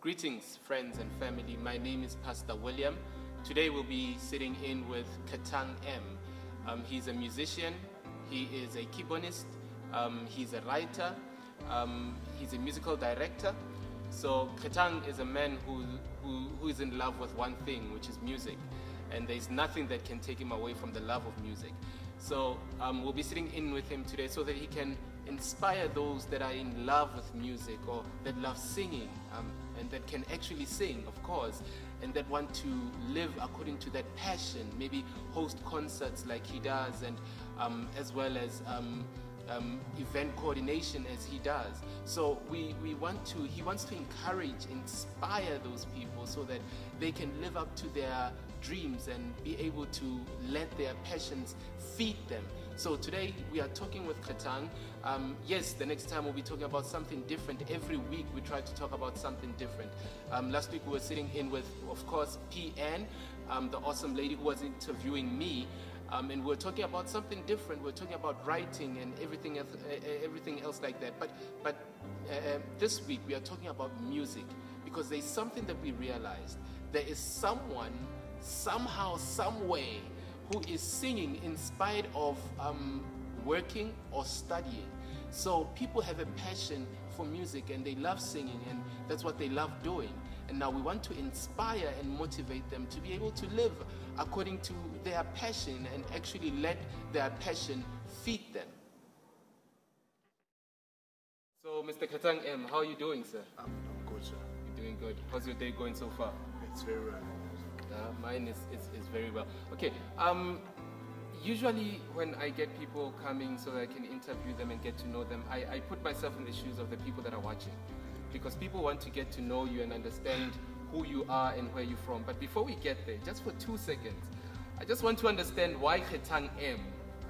Greetings, friends and family. My name is Pastor William. Today we'll be sitting in with Kgethang M. Um, he's a musician, he is a keyboardist, um, he's a writer, um, he's a musical director. So Kgethang is a man who, who, who is in love with one thing, which is music. And there's nothing that can take him away from the love of music. So um, we'll be sitting in with him today so that he can inspire those that are in love with music or that love singing um, and that can actually sing, of course, and that want to live according to that passion, maybe host concerts like he does, and um, as well as um, event coordination as he does. So we, we want to, he wants to encourage, inspire those people so that they can live up to their dreams and be able to let their passions feed them. So today we are talking with Kgethang. Um, yes, the next time we'll be talking about something different. Every week we try to talk about something different. Um, last week we were sitting in with, of course, PN, um, the awesome lady who was interviewing me. Um, and we're talking about something different. We're talking about writing and everything else, uh, everything else like that. But, but uh, this week we are talking about music because there's something that we realized. There is someone, somehow, some way, who is singing in spite of um, working or studying. So people have a passion for music and they love singing and that's what they love doing. And now we want to inspire and motivate them to be able to live according to their passion and actually let their passion feed them. So, Mr. Kgethang M, how are you doing, sir? I'm, I'm good, sir. You're doing good. How's your day going so far? It's very well. Uh, mine is, is, is very well. Okay. Um, usually when I get people coming so that I can interview them and get to know them, I, I put myself in the shoes of the people that are watching. Because people want to get to know you and understand who you are and where you're from. But before we get there, just for two seconds, I just want to understand why Kgethang M.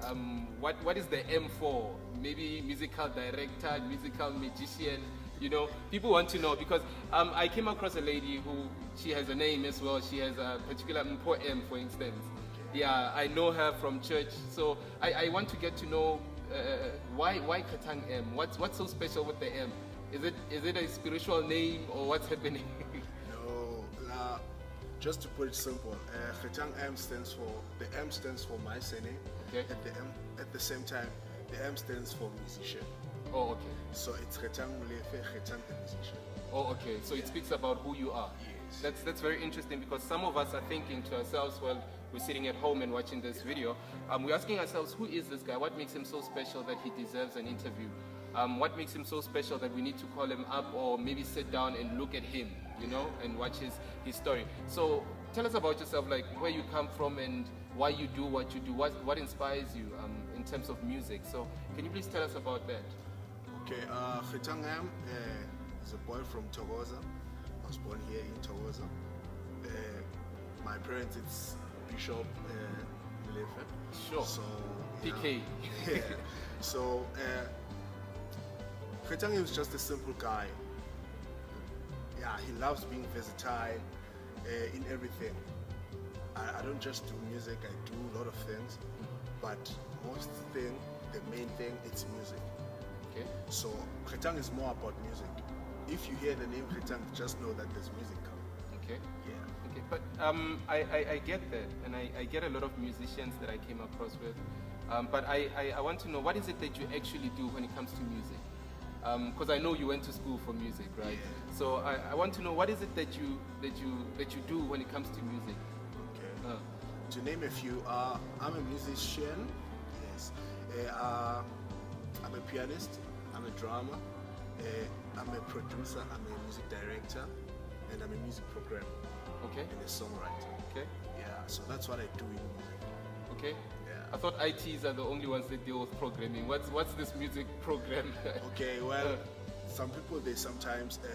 Um, what, what is the M for? Maybe musical director, musical magician, you know, people want to know because um, I came across a lady who she has a name as well. She has a particular Mpo M, for instance. Yeah, I know her from church, so I, I want to get to know uh, why why Kgethang M. What's what's so special with the M? Is it is it a spiritual name or what's happening? No, uh, just to put it simple, uh, Kgethang M stands for, the M stands for my surname. Okay. At the, M, at the same time, the M stands for musician. oh, okay. So it's Kgethang Mulefe, Kgethang the musician. Oh, okay. So it speaks about who you are. Yes. That's that's very interesting because some of us are thinking to ourselves, well, we're sitting at home and watching this video. Um, we're asking ourselves, who is this guy? What makes him so special that he deserves an interview? Um, what makes him so special that we need to call him up or maybe sit down and look at him, you know, and watch his, his story. So tell us about yourself, like where you come from and why you do what you do. What, what inspires you um, in terms of music? So can you please tell us about that? Okay, uh, uh, is a boy from Thokoza. I was born here in Thokoza. Uh, my parents, it's Bishop uh. Sure. So, PK. yeah. So, Kgethang is just a simple guy. Yeah, he loves being versatile uh, in everything. I, I don't just do music, I do a lot of things, but most thing, the main thing, it's music. Okay. So Kgethang is more about music. If you hear the name Kgethang, just know that there's music coming. Okay. Yeah. Okay, but um, I, I, I get that, and I, I get a lot of musicians that I came across with. Um, but I, I, I want to know what is it that you actually do when it comes to music? Because I know you went to school for music, right? Yeah. So I, I want to know what is it that you that you that you do when it comes to music? Okay. Uh, To name a few, uh, I'm a musician. Yes. Uh, uh, I'm a pianist. I'm a drummer. Uh, I'm a producer. I'm a music director, and I'm a music programmer okay, and a songwriter. okay, Yeah. So that's what I do in music. okay. I thought ITs are the only ones that deal with programming. What's what's this music program? Okay, well, some people they sometimes uh,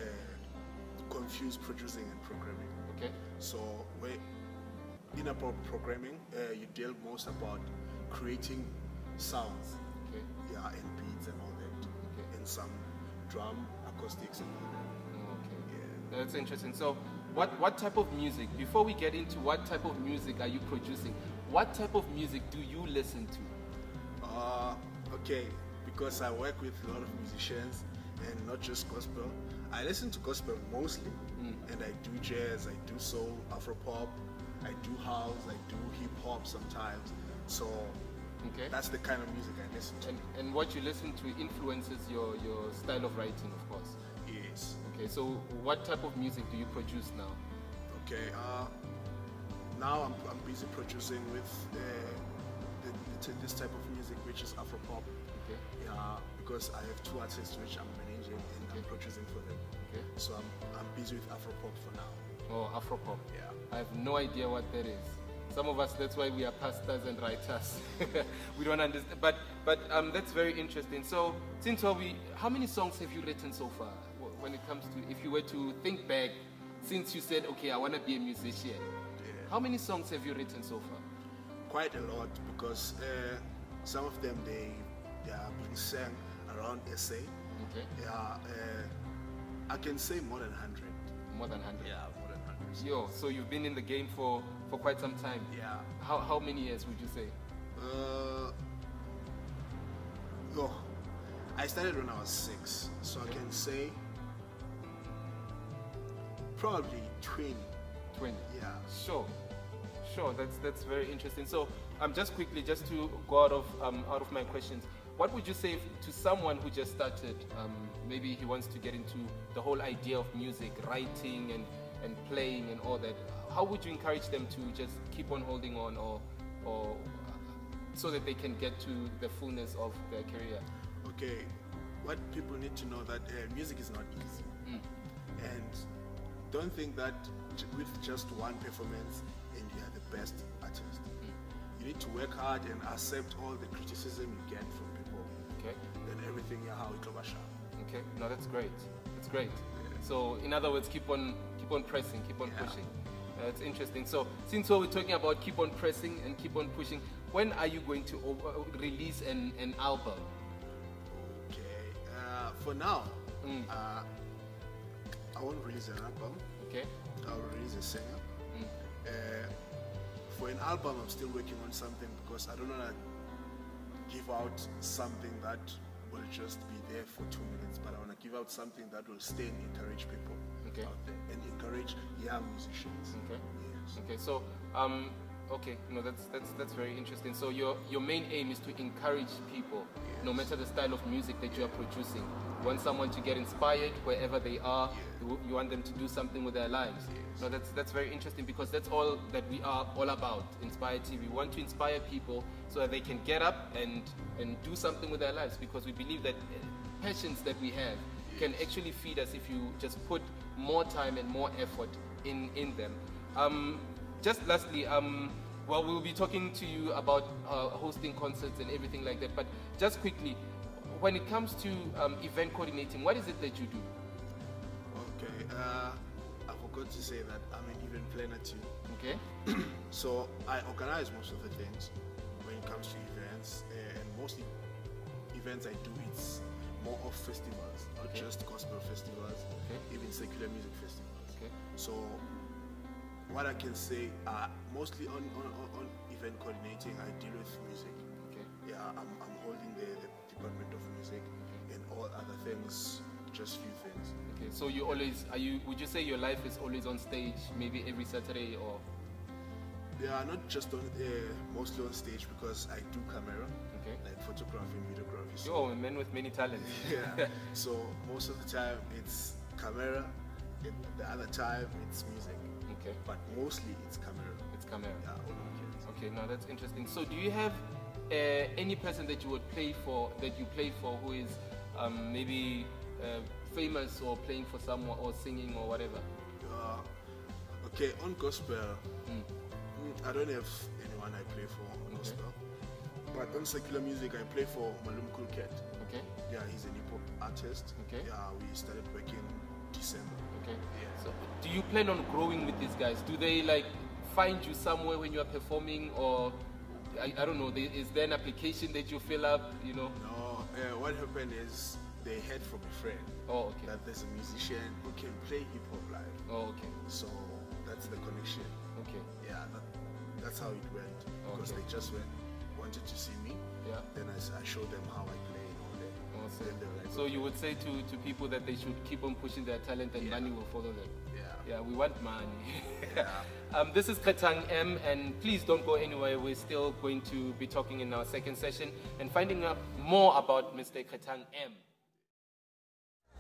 confuse producing and programming. okay, So, we in about programming, uh, you deal most about creating sounds, okay. yeah, and beats and all that, Okay. and some drum acoustics and all that. Okay. Yeah. That's interesting. So, what, what type of music, before we get into what type of music are you producing, what type of music do you listen to? Uh, okay, because I work with a lot of musicians and not just gospel. I listen to gospel mostly, and I do jazz, I do soul, Afro pop, I do house, I do hip hop sometimes. So Okay. that's the kind of music I listen to. And, and what you listen to influences your, your style of writing, of course. Yes. Okay, so what type of music do you produce now? Okay. Uh, now I'm, I'm busy producing with uh, the, the, this type of music, which is Afro pop. Okay, Yeah, because I have two artists which I'm managing and I'm producing for them. okay. So I'm, I'm busy with Afro pop for now. Oh, Afro pop. Yeah. I have no idea what that is. Some of us, that's why we are pastors and writers. we don't understand. But, but um, that's very interesting. So, since we, how many songs have you written so far? When it comes to, if you were to think back, since you said, okay, I want to be a musician. How many songs have you written so far? Quite a lot because uh, some of them they, they are being sang around SA. Okay, Yeah, uh, I can say more than 100. more than 100. Yeah, more than 100. Yo, so you've been in the game for, for quite some time. Yeah. How, how many years would you say? Uh, oh, I started when I was six, so I can say probably 20. 20. Yeah. Sure, sure. That's that's very interesting. So, um, just quickly, just to go out of um, out of my questions, what would you say to someone who just started? Um, maybe he wants to get into the whole idea of music, writing, and and playing, and all that. How would you encourage them to just keep on holding on, or or uh, so that they can get to the fullness of their career? Okay, what people need to know that uh, music is not easy, Mm. and don't think that with just one performance and you are the best artist. You need to work hard and accept all the criticism you get from people. Okay. Then everything yeah, how it overshadow. Okay, no, that's great. That's great. So, in other words, keep on, keep on pressing, keep on Yeah. pushing. Uh, That's interesting. So, since we're talking about keep on pressing and keep on pushing, when are you going to o- uh, release an, an album? Okay, uh, for now, Mm. uh, I won't release an album. Okay. I'll release a single. Uh, for an album, I'm still working on something because I don't want to give out something that will just be there for two minutes, but I want to give out something that will stay and encourage people Okay. out there and encourage young musicians. Okay. Yes. Okay. So, um, okay, no, that's that's that's very interesting. So your your main aim is to encourage people, no matter the style of music that you are producing. You want someone to get inspired wherever they are. You, you want them to do something with their lives. No, that's that's very interesting because that's all that we are all about. Inspire TV. We want to inspire people so that they can get up and and do something with their lives because we believe that passions that we have can actually feed us if you just put more time and more effort in in them. Um, just lastly, um, well, we'll be talking to you about uh, hosting concerts and everything like that. But just quickly, when it comes to um, event coordinating, what is it that you do? Okay. Uh, I forgot to say that I'm an event planner too. Okay. So I organize most of the things when it comes to events, and mostly events I do it's more of festivals, not Okay. just gospel festivals, Okay. even secular music festivals. Okay. So what I can say, uh, mostly on, on, on, event coordinating, I deal with music. Okay. Yeah, I'm, I'm holding the, the department of music and all other things, just few things. Okay. So you always are you? Would you say your life is always on stage? Maybe every Saturday or? Yeah, not just on, uh, mostly on stage because I do camera, Okay. like photography, videography. so- You're a man with many talents. yeah. So most of the time it's camera, and the other time it's music, Okay. but mostly it's camera. It's camera. Yeah. Okay, now that's interesting. So, do you have uh, any person that you would play for, that you play for, who is um, maybe uh, famous or playing for someone or singing or whatever? Uh, okay, on gospel, Mm. I don't have anyone I play for on Okay. gospel, but on secular music I play for Malum Kulket. Okay, Yeah, he's an hip hop artist. Okay. Yeah, we started working December. okay. Yeah. So, do you plan on growing with these guys? Do they like find you somewhere when you are performing, or I, I don't know? Is there an application that you fill up? You know? No, uh, what happened is they heard from a friend Oh, okay. that there's a musician who can play hip hop live. Oh, okay. So that's the connection. Okay. Yeah, that, that's how it went. Because Okay. they just went, wanted to see me. Yeah. then I showed them how I play and all that. Awesome. Then they're like, So you would say to, to people that they should keep on pushing their talent and Yeah. money will follow them. Yeah. Yeah, we want money. Yeah. Um, this is Kgethang M, and please don't go anywhere. We're still going to be talking in our second session and finding out more about Mr. Kgethang M.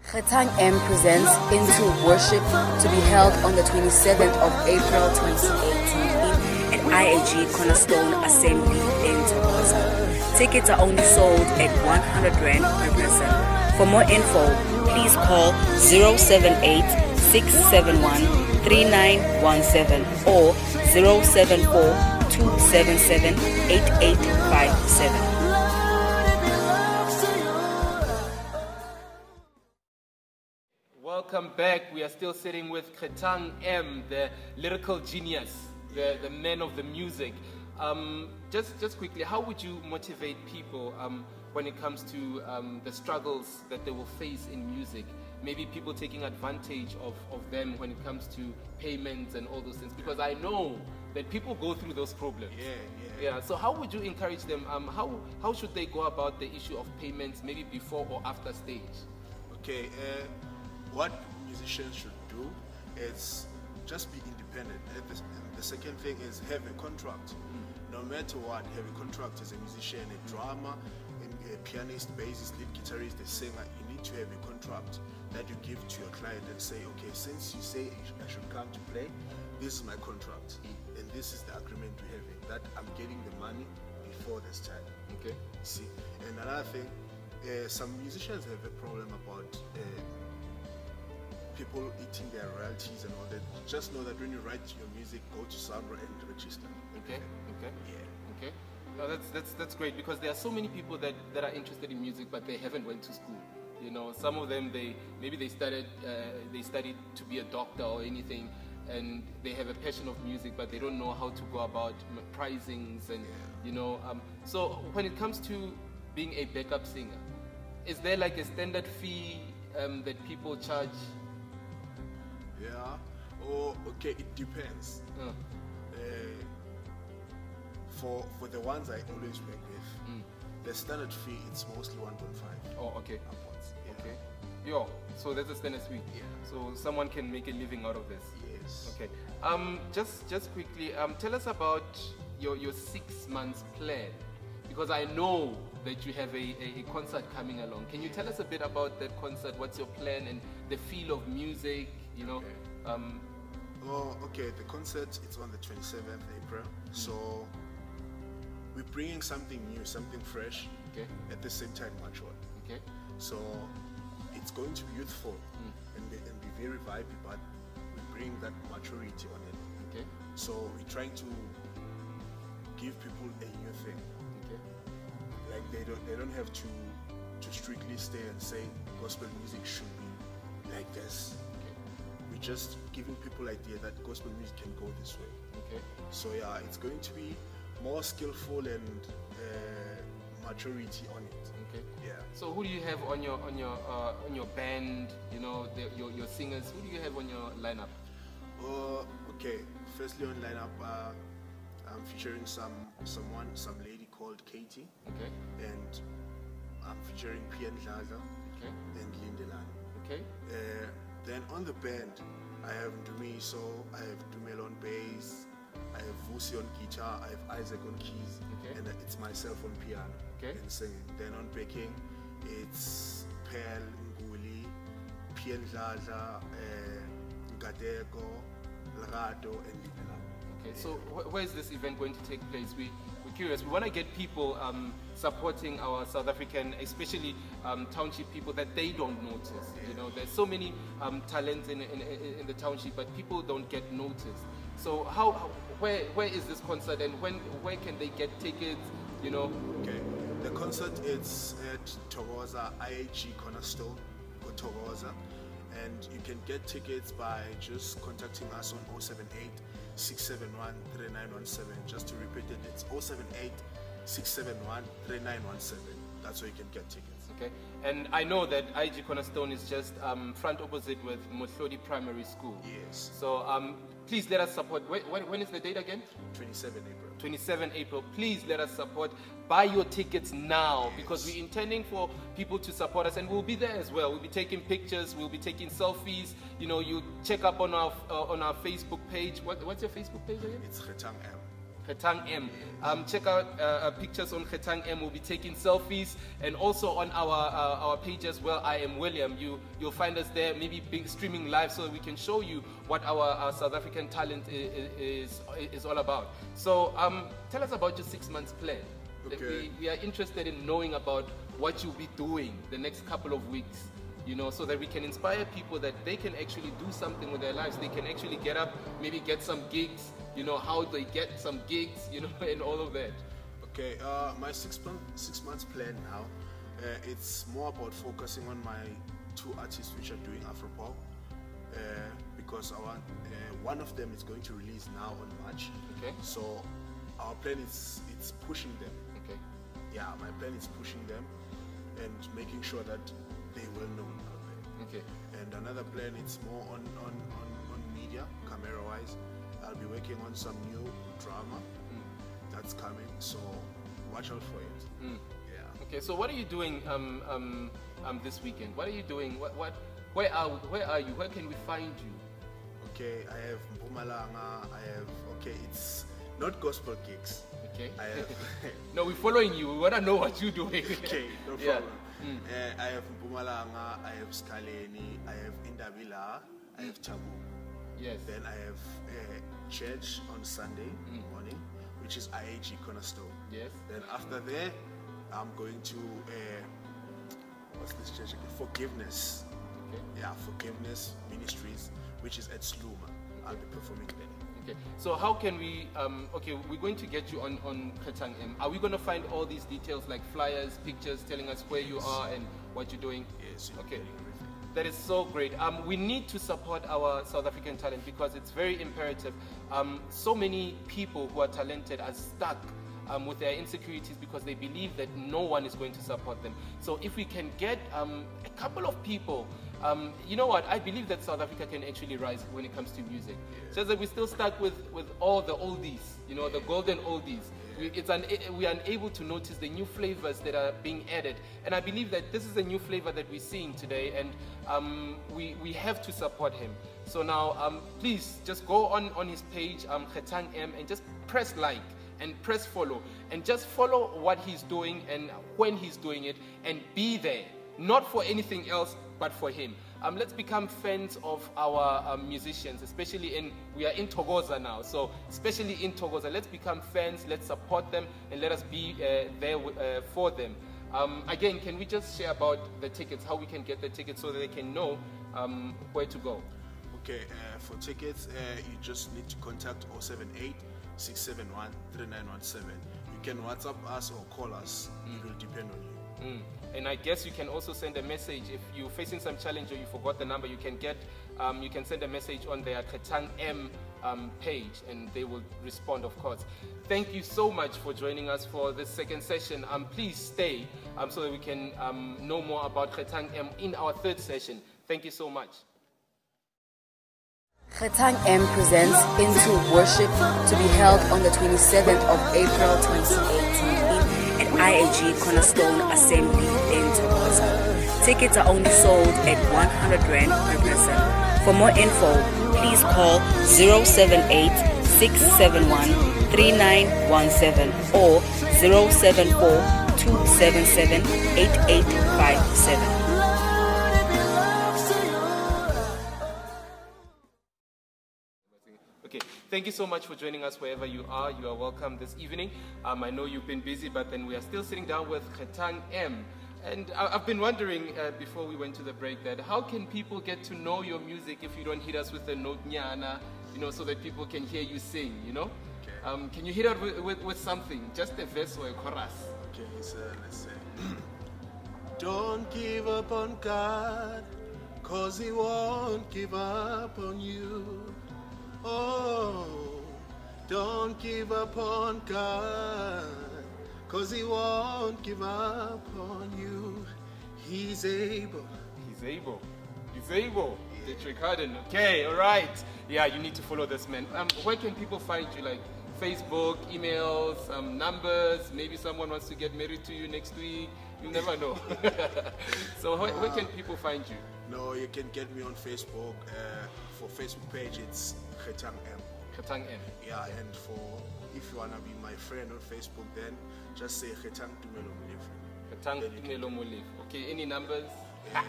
Kgethang M presents Into Worship to be held on the 27th of April 2018 at IAG Cornerstone Assembly in Thokoza. Tickets are only sold at 100 Rand per person. For more info, please call 078 671 3917 or 074 277 8857. Welcome back. We are still sitting with Kgethang M, the lyrical genius, the, the man of the music. Um, just, just quickly, how would you motivate people um, when it comes to um, the struggles that they will face in music? Maybe people taking advantage of, of them when it comes to payments and all those things. Because I know that people go through those problems. Yeah, yeah. Yeah, so how would you encourage them? Um, how, how should they go about the issue of payments, maybe before or after stage? Okay, uh, what musicians should do is just be independent. The, second thing is have a contract. No matter what, have a contract as a musician, a drummer, a, pianist, bassist, lead guitarist, a singer. You need to have a contract that you give to your client and say, okay, since you say I should come to play, this is my contract, and this is the agreement we're having. That I'm getting the money before this time. Okay. See, and another thing, uh, some musicians have a problem about uh, people eating their royalties and all that. Just know that when you write your music, go to SAMRO and register. Okay. Okay. Yeah. Okay. No, that's that's that's great because there are so many people that, that are interested in music but they haven't went to school. You know, some of them they maybe they started uh, they studied to be a doctor or anything, and they have a passion of music but they don't know how to go about pricings and you know. Um, so when it comes to being a backup singer, is there like a standard fee um, that people charge? Yeah. Oh, okay. It depends. Uh, for for the ones I always work with, Mm. the standard fee it's mostly 1.5 oh, okay. upwards. Yeah. Okay. Yo, so that's a standard fee. Yeah. So someone can make a living out of this. Yes. Okay. Um, just just quickly, um, tell us about your, your six months plan, because I know that you have a, a, concert coming along. Can you tell us a bit about that concert? What's your plan and the feel of music? You know. Okay. Um, Oh, okay. The concert it's on the 27th April. So we're bringing something new, something fresh. okay. At the same time, mature. Okay. So it's going to be youthful mm. and, be, and be very vibey, but we bring that maturity on it. Okay. So we're trying to give people a new thing. Okay. Like they don't they don't have to to strictly stay and say gospel music should be like this. Okay. We're just giving people idea that gospel music can go this way. Okay. So yeah, it's going to be more skillful and uh, maturity on it. Okay. Yeah. So who do you have on your on your uh, on your band? You know, the, your your singers. Who do you have on your lineup? Uh, okay. Firstly on lineup, uh, I'm featuring some someone, some lady called Katie, Okay. and I'm featuring Pian Dladla Okay. and Lindelan. Okay. Uh, then on the band, I have Dumi, so I have Dumel on bass, I have Vusi on guitar, I have Isaac on keys, Okay. and it's myself on piano Okay. and singing. Then on backing, it's Pearl Nguli, Dladla, uh, Ngadeko, Lerato, and Lindelan. Okay, so wh- where is this event going to take place? We, curious. We want to get people um, supporting our South African, especially um, township people that they don't notice. You know, there's so many um, talents in, in, in the township, but people don't get noticed. So how, where, where is this concert and when where can they get tickets? You know, Okay. The concert is at Thokoza IAG Cornerstone, or Thokoza, and you can get tickets by just contacting us on 078 671 3917. Just to repeat it, it's 078 671 3917. That's where you can get tickets. Okay, and I know that IG Cornerstone is just um, front opposite with Motlodi Primary School. Yes. So um, please let us support. When, when, when is the date again? 27 April. 27 April. Please let us support. Buy your tickets now because we're intending for people to support us and we'll be there as well. We'll be taking pictures, we'll be taking selfies. You know, you check up on our uh, on our Facebook page. What, what's your Facebook page again? It's Kgethang M. Kgethang M. Um, check out uh, uh, pictures on Kgethang M. We'll be taking selfies and also on our uh, our page as well. I am William. You you'll find us there. Maybe being streaming live so we can show you what our, our South African talent is, is is all about. So um, tell us about your six months plan. Okay. We, we are interested in knowing about what you'll be doing the next couple of weeks. You know, so that we can inspire people that they can actually do something with their lives. They can actually get up, maybe get some gigs. You know, how they get some gigs. You know, and all of that. Okay, uh, my six month six months plan now. Uh, it's more about focusing on my two artists which are doing Afropop. Uh, because I want uh, one of them is going to release now on March. Okay. So our plan is it's pushing them. Okay. Yeah, my plan is pushing them and making sure that they will know out there. Okay. And another plan it's more on on, on, on media, camera wise. I'll be working on some new drama that's coming, so watch out for it. Yeah. Okay. So what are you doing um, um, um, this weekend? What are you doing? What what? Where are where are you? Where can we find you? Okay, I have Mpumalanga, I have okay, it's not gospel gigs. Okay. I have no, we're following you. We wanna know what you're doing. okay, no Yeah. problem. Uh, I have Mpumalanga, I have Skaleni, I have Indabila, I have Tabu. Yes. Then I have uh, church on Sunday morning, which is IAG Cornerstone. Yes. Then after there, I'm going to uh, what's this church again? Forgiveness. Okay. Yeah, Forgiveness Ministries, which is at Sluma. I'll be performing there. Okay. So how can we? Um, okay, we're going to get you on on Kgethang M. Are we going to find all these details like flyers, pictures, telling us where you are and what you're doing? Yes, Okay. That is so great. Um, we need to support our South African talent because it's very imperative. Um, so many people who are talented are stuck um, with their insecurities because they believe that no one is going to support them. So if we can get um, a couple of people, um, you know what? I believe that South Africa can actually rise when it comes to music. Just that we're still stuck with, with all the oldies, you know, the golden oldies. We, it's un, we are unable to notice the new flavors that are being added. And I believe that this is a new flavor that we're seeing today, and um, we, we have to support him. So now, um, please just go on, on his page, um, Kgethang M, and just press like and press follow. And just follow what he's doing and when he's doing it, and be there. Not for anything else, but for him. Um, let's become fans of our um, musicians, especially in, we are in Thokoza now, so especially in Thokoza, let's become fans, let's support them, and let us be uh, there uh, for them. Um, again, can we just share about the tickets, how we can get the tickets so that they can know um, where to go? Okay, uh, for tickets, uh, you just need to contact 078 671 3917. You can WhatsApp us or call us. It will depend on you. Mm. And I guess you can also send a message if you're facing some challenge or you forgot the number. You can get, um, you can send a message on their Kgethang M um, page, and they will respond, of course. Thank you so much for joining us for this second session. Um, please stay um, so that we can um, know more about Kgethang M in our third session. Thank you so much. Kgethang M presents Into Worship to be held on the 27th of April 2018 at IAG Cornerstone Assembly in Thokoza. Tickets are only sold at 100 Rand per person. For more info, please call 078 671 3917 or 074 277 8857. Thank you so much for joining us wherever you are. You are welcome this evening. Um, I know you've been busy, but then we are still sitting down with Kgethang M. And I- I've been wondering uh, before we went to the break that how can people get to know your music if you don't hit us with a note nyana, you know, so that people can hear you sing, you know? Okay. Um, can you hit us with, with, with something, just a verse or a chorus? Okay, so let's say. Don't give up on God, cause He won't give up on you. Oh, don't give up on God, cause He won't give up on you. He's able, He's able. He's able. Dietrich Harden. Okay, all right. Yeah, you need to follow this man. Um, where can people find you? Like Facebook, emails, um, numbers. Maybe someone wants to get married to you next week. You never know. so where, where can people find you? No, you can get me on Facebook. Uh, for Facebook page, it's Kgethang M. Kgethang M. Yeah, and for if you wanna be my friend on Facebook, then just say Kgethang Tumelo Mlefu. Kgethang Then you can- Tumelo Molef. Okay, any numbers? Uh,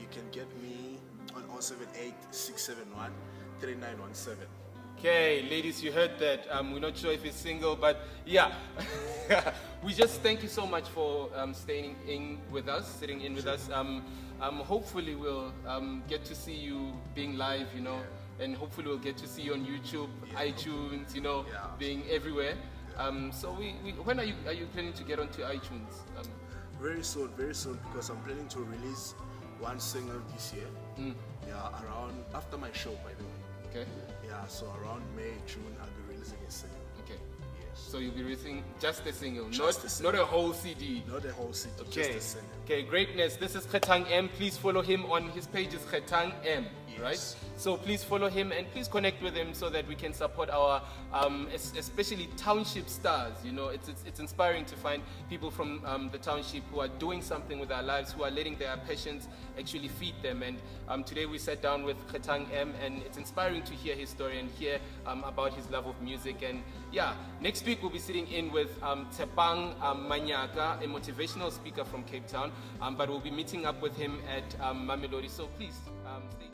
you can get me on 078 671 3917. Okay, ladies, you heard that. Um, we're not sure if he's single, but yeah. we just thank you so much for um, staying in with us, sitting in with us. Um, um, hopefully, we'll um, get to see you being live, you know, and hopefully, we'll get to see you on YouTube, iTunes, you know, Yeah. being everywhere. Um, so, we, we, when are you, are you planning to get onto iTunes? Um, Very soon, very soon, because I'm planning to release one single this year. Mm. Yeah, around after my show, by the way. okay, Yeah, so around May, June, I'll be releasing a single. okay. Yes. So, you'll be releasing just a single, Just not, a single. not a whole CD. Not a whole CD. Okay. just a single. Okay, greatness. This is Kgethang M. Please follow him on his page is Kgethang M. Yes. Right? So please follow him and please connect with him so that we can support our, um, especially township stars. You know, it's, it's, it's inspiring to find people from um, the township who are doing something with their lives, who are letting their passions actually feed them. And um, today we sat down with Kgethang M and it's inspiring to hear his story and hear um, about his love of music. And yeah, next week we'll be sitting in with um, Tepang um, Manyaka, a motivational speaker from Cape Town. Um, but we'll be meeting up with him at um, Mamelodi. So please um, stay.